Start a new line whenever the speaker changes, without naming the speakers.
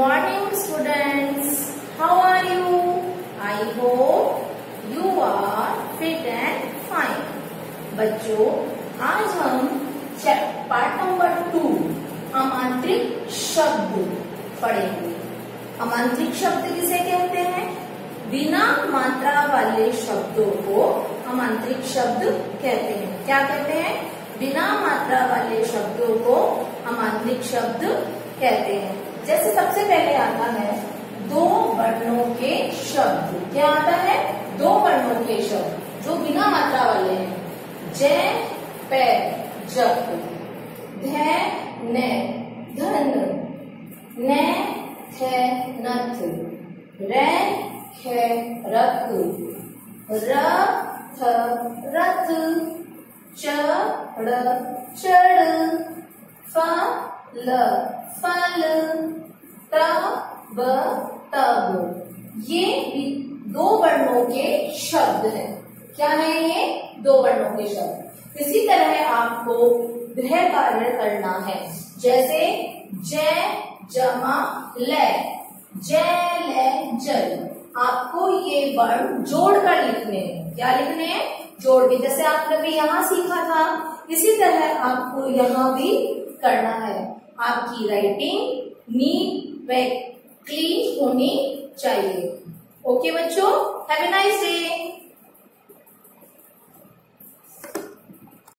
Morning students. How are you? I hope you are fit and fine. बच्चों, आज हम part number two, अमांत्रिक शब्द पढ़ेंगे अमांत्रिक शब्द किसे कहते हैं बिना मात्रा वाले शब्दों को अमांत्रिक शब्द कहते हैं क्या कहते हैं बिना मात्रा वाले शब्दों को अमांत्रिक शब्द कहते हैं जैसे सबसे पहले आता है दो वर्णों के शब्द। क्या आता है? दो वर्णों के शब्द, जो बिना मात्रा वाले हैं। जय, पै, जप। ध, न, धन। न, थ, नथ। र, ख र, थ, रथ। च चढ़। फ, ल फल तब ये दो वर्णों के शब्द हैं। क्या है ये? दो वर्णों के शब्द। इसी तरह आपको ग्रह कार्य करना है। जैसे, जय, जमा ल जय ल जल। आपको ये वर्ण जोड़कर लिखने हैं। क्या लिखने हैं? जोड़ के। जैसे आपने भी यहाँ सीखा था। इसी तरह आपको यहाँ भी करना है। आपकी राइटिंग नीट क्लीन होनी चाहिए। ओके बच्चों? Have a nice day